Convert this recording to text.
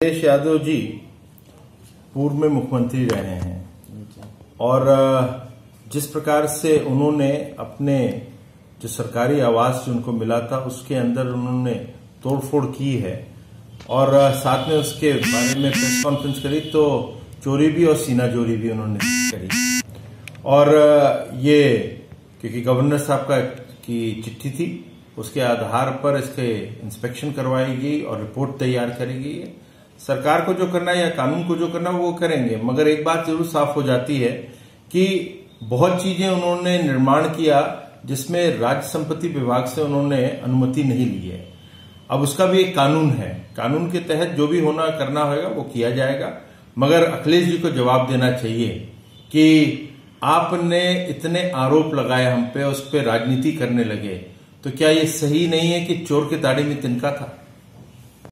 अखिलेश यादव जी पूर्व में मुख्यमंत्री रहे हैं। और जिस प्रकार से उन्होंने अपने जो सरकारी आवास जो उनको मिला था, उसके अंदर उन्होंने तोड़फोड़ की है। और साथ में उसके बारे में प्रेस कॉन्फ्रेंस करी तो चोरी भी और सीना चोरी भी उन्होंने करी। और ये क्योंकि गवर्नर साहब का की चिट्ठी थी, उसके आधार पर इसके इंस्पेक्शन करवाई गई और रिपोर्ट तैयार करी गई है। सरकार को जो करना है या कानून को जो करना है, वो करेंगे। मगर एक बात ज़रूर साफ़ हो जाती है कि बहुत चीज़ें उन्होंने निर्माण किया जिसमें राज्य संपत्ति विभाग से उन्होंने अनुमति नहीं ली है। अब उसका भी एक कानून है। कानून के तहत जो भी होना करना होगा, वो किया जाएगा। मगर अखिलेश जी को जवाब देना चाहिए कि आपने इतने आरोप लगाए हम पे, उस पर राजनीति करने लगे। तो क्या ये सही नहीं है कि चोर के दाढ़ी में तिनका था?